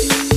you